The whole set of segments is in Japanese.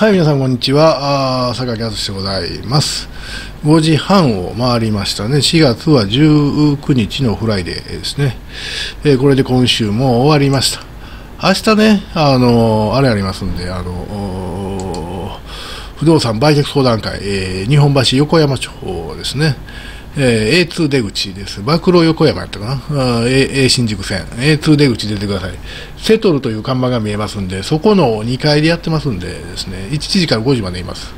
はい、皆さん、こんにちは。あ榊淳司でございます。5時半を回りましたね。4月は19日の Friday ですね。えー、これで今週も終わりました。明日ね、あのー、あれありますんで、あの不動産売却相談会、えー、日本橋横山町ですね。えー、A2 出口です。馬喰横山やったかな、A, A 新宿線、A2 出口出てください。セトルという看板が見えますんで、そこの2階でやってますんでですね、1時から5時までいます。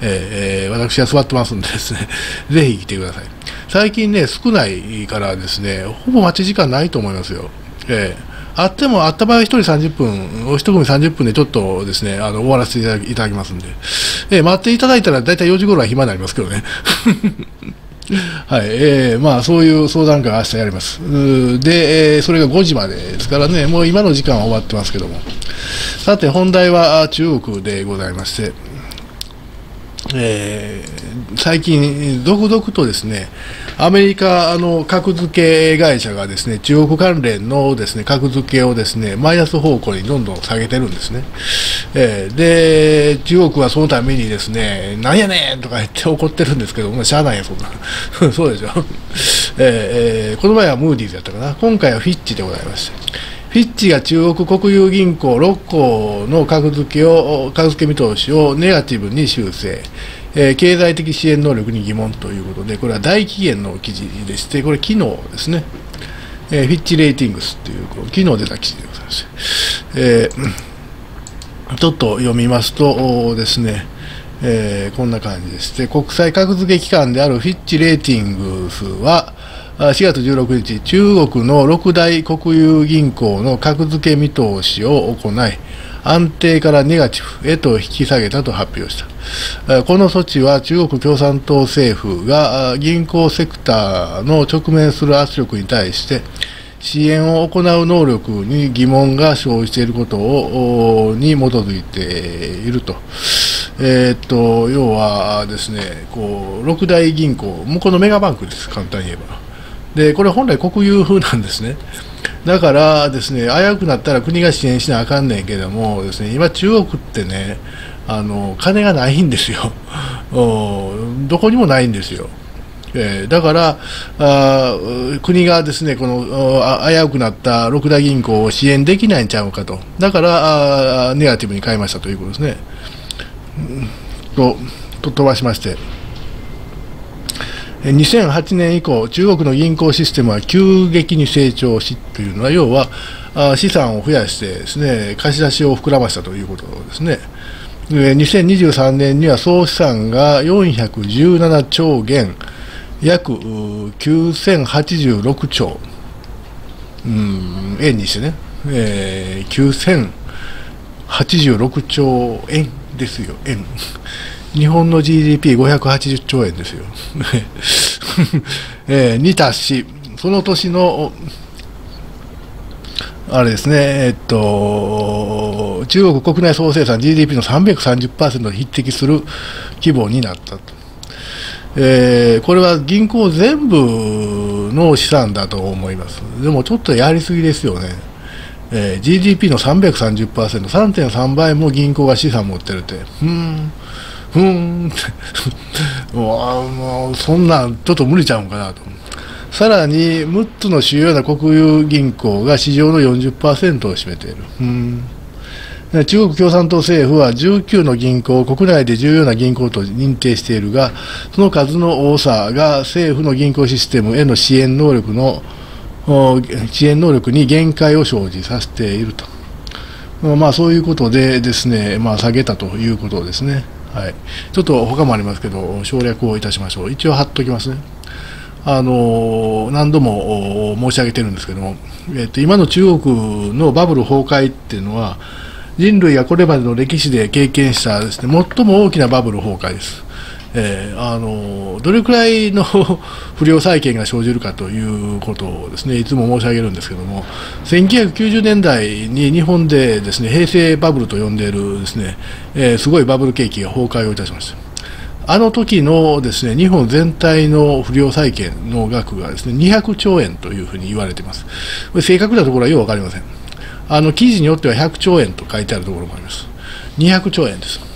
えー、私は座ってますんでですね、ぜひ来てください。最近ね、少ないからですね、ほぼ待ち時間ないと思いますよ。えーあっても、あった場合は1人30分、お一組30分でちょっとですね、あの終わらせていただきますんで、え、待っていただいたら大体4時頃は暇になりますけどね。はい、えー、まあそういう相談会明日やります。で、えー、それが5時までですからね、もう今の時間は終わってますけども。さて、本題は中国でございまして、えー、最近、続々とですね、アメリカの格付け会社がですね、中国関連のですね、格付けをですね、マイナス方向にどんどん下げてるんですね。えー、で、中国はそのためにですね、なんやねんとか言って 怒ってるんですけど、まあ、しゃあないや、そんな。そうでしょ。えー、えー、この前はムーディーズやったかな。今回はフィッチでございまして。フィッチが中国国有銀行6行の格付けを格付け見通しをネガティブに修正、えー、経済的支援能力に疑問ということで、これは大期限の記事でして、これ、昨日ですね、えー、フィッチレーティングスという、この昨日出た記事でございます。えー、ちょっと読みますとですね、えー、こんな感じでして、国際格付け機関であるフィッチレーティングスは、4月16日、中国の六大国有銀行の格付け見通しを行い、安定からネガティブへと引き下げたと発表した。この措置は中国共産党政府が銀行セクターの直面する圧力に対して支援を行う能力に疑問が生じていることをに基づいていると。えー、っと要はですね、こう六大銀行、向このメガバンクです、簡単に言えば。でこれ本来国有風なんですね。だからですね、危うくなったら国が支援しなあかんねんけどもですね、今中国ってね、あの金がないんですよ。どこにもないんですよ。えー、だからあ国がですねこの危うくなった六大銀行を支援できないんちゃうかと、だからあネガティブに変えましたということですね。とと飛ばしまして。2008年以降、中国の銀行システムは急激に成長しというのは、要は資産を増やしてですね、貸し出しを膨らましたということですね。2023年には総資産が417兆元、約9086兆、円にしてね、えー、9086兆円ですよ、円。日本の GDP580 兆円ですよ。えー、に達し、その年の、あれですね、えっと、中国国内総生産 GDP の330%に匹敵する規模になったと。えー、これは銀行全部の資産だと思います。でもちょっとやりすぎですよね。えー、GDP の330%、3.3倍も銀行が資産持ってるって。うんふーんって もうそんなんちょっと無理ちゃうんかなと。さらに6つの主要な国有銀行が市場の40%を占めている。うん中国共産党政府は19の銀行を国内で重要な銀行と認定しているが、その数の多さが政府の銀行システムへの支援能力の支援能力に限界を生じさせていると。まあ、そういうことでですね、まあ、下げたということですね。はい、ちょっと他もありますけど、省略をいたしましょう。一応貼っときますね。あの何度も申し上げてるんですけども、えっと、今の中国のバブル崩壊っていうのは、人類がこれまでの歴史で経験したです、ね、最も大きなバブル崩壊です。えー、あのどれくらいの 不良債権が生じるかということをですねいつも申し上げるんですけども1990年代に日本でですね平成バブルと呼んでいるですね、えー、すごいバブル景気が崩壊をいたしました。あの時のですね日本全体の不良債権の額がですね200兆円というふうに言われています。これ正確なところはよく分かりません。あの記事によっては100兆円と書いてあるところもあります。200兆円です。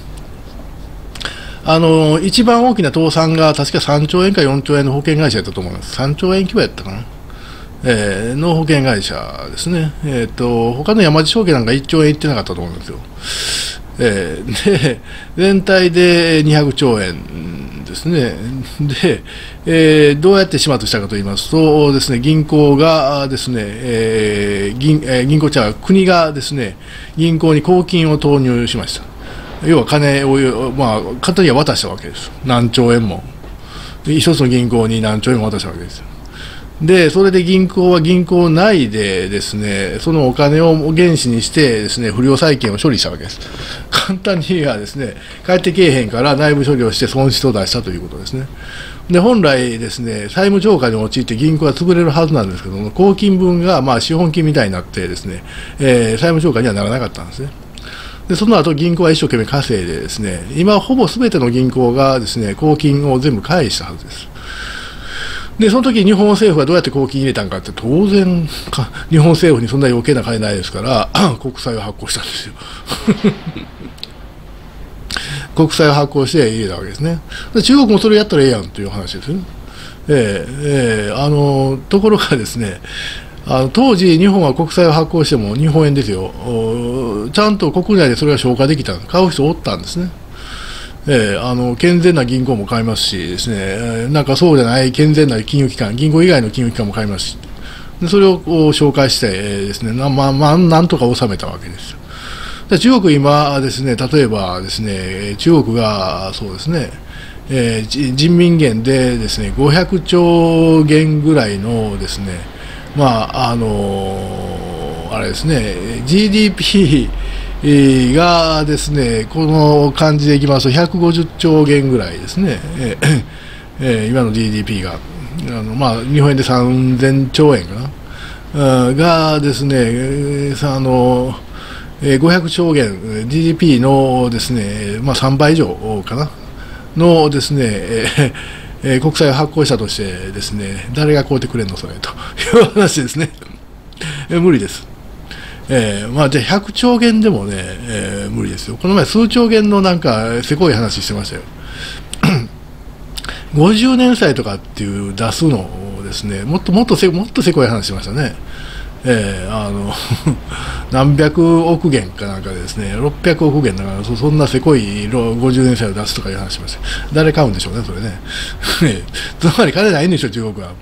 あの一番大きな倒産が確か3兆円か4兆円の保険会社だったと思います、3兆円規模やったかな、えー、の保険会社ですね、えーと、他の山地証券なんか1兆円いってなかったと思うんですよ。えー、で全体で200兆円ですね、で、えー、どうやって始末したかといいますと、ですね銀行がですね、えー銀えー、銀行茶国がですね銀行に公金を投入しました。要は金を、まあ、簡単には渡したわけです、何兆円も。一つの銀行に何兆円も渡したわけです。で、それで銀行は銀行内でですね、そのお金を原資にしてですね、不良債権を処理したわけです。簡単に言えばですね、帰ってけえへんから内部処理をして損失を出したということですね。で、本来ですね、債務超過に陥って銀行は潰れるはずなんですけども、公金分がまあ資本金みたいになってですね、えー、債務超過にはならなかったんですね。でその後銀行は一生懸命稼いでですね今ほぼすべての銀行がですね公金を全部返したはずです。でその時日本政府はどうやって公金入れたんかって当然か日本政府にそんな余計な金ないですから 国債を発行したんですよ。国債を発行して入れたわけですね。で中国もそれやったらええやんという話ですよね。えー、えー、あのところがですねあの当時、日本は国債を発行しても日本円ですよ、ちゃんと国内でそれが消化できた、買う人おったんですね。えー、あの健全な銀行も買いますしですね、えー、なんかそうじゃない健全な金融機関、銀行以外の金融機関も買いますし、でそれを紹介して、えー、ですねな,、まあまあ、なんとか収めたわけです。で中国今ですね、例えばですね、中国がそうですね、えー、人民元でですね500兆元ぐらいのですね、まああのー、あれですね、GDP がですね、この感じでいきますと150兆元ぐらいですね、えー、今の GDP が、あのまあ、日本円で3000兆円かな、がですね、あの500兆元、GDP のですね、まあ、3倍以上かな、のですね、えー、国債を発行したとしてですね、誰が買うてくれんの、それという話ですね。無理です。えー、まあ、じゃあ100兆元でもね、えー、無理ですよ。この前数兆元のなんかせこい話してましたよ。50年債とかっていう出すのをですね、もっともっとせもっとせこい話しましたね。えー、あの 何百億元かなんかでですね、600億元だからそ、そんなせこい50年債を出すとかいう話しました。誰買うんでしょうね、それね。つまり金ないんでしょ、中国は。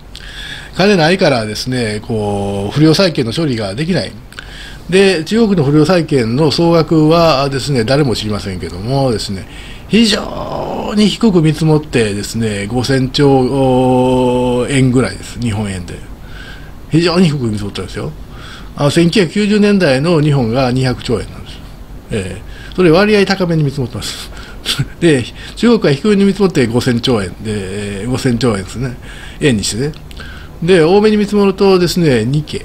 金ないからですね、こう、不良債権の処理ができない。で中国の不良債権の総額はですね誰も知りませんけどもですね非常に低く見積もってですね5000兆円ぐらいです日本円で非常に低く見積もったんですよ。あの1990年代の日本が200兆円なんです、えー、それ割合高めに見積もってます。で中国は低めに見積もって5000兆円。で5000兆円ですね。円にしてね。で多めに見積もるとですね日経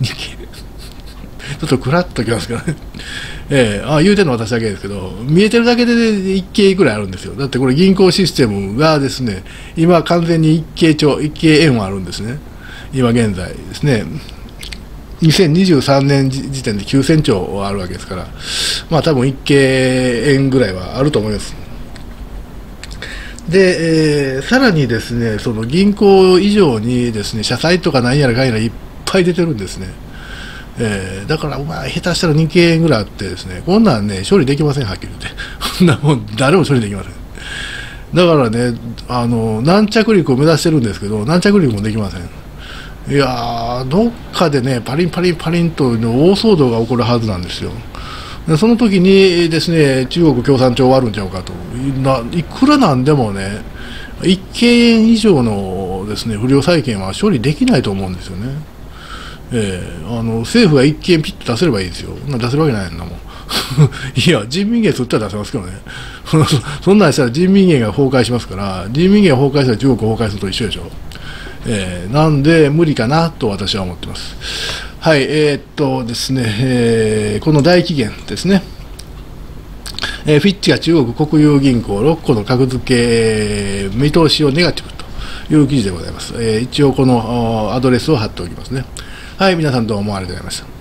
日経ちょっとクラッときますからね。えー、あ言うてるの私だけですけど、見えてるだけで1京ぐらいあるんですよ。だってこれ銀行システムがですね、今完全に1京兆、1京円はあるんですね。今現在ですね。2023年時点で9000兆あるわけですから、まあ多分1京円ぐらいはあると思います。で、えー、さらにですね、その銀行以上にですね、社債とか何やらかんやらいっぱい出てるんですね。えー、だから、まあ、下手したら2件ぐらいあってですね、こんなんね、処理できません、はっきり言って。こんなもん、誰も処理できません。だからね、あの、軟着陸を目指してるんですけど、軟着陸もできません。いやどっかでね、パリンパリンパリンと大騒動が起こるはずなんですよ。でその時にですね、中国共産党終わるんちゃうかと。いくらなんでもね、1件以上のですね、不良債権は処理できないと思うんですよね。えー、あの政府が一件ピッと出せればいいですよ、出せるわけないんだもん。いや、人民元吸ったら出せますけどね。そんなんしたら人民元が崩壊しますから、人民元崩壊したら中国崩壊すると一緒でしょ。えー、なんで無理かなと私は思ってます。はい、えー、っとですね、えー、この大期限ですね。え、フィッチが中国国有銀行6個の格付け見通しをネガティブという記事でございます。え、一応このアドレスを貼っておきますね。はい、皆さんどうもありがとうございました。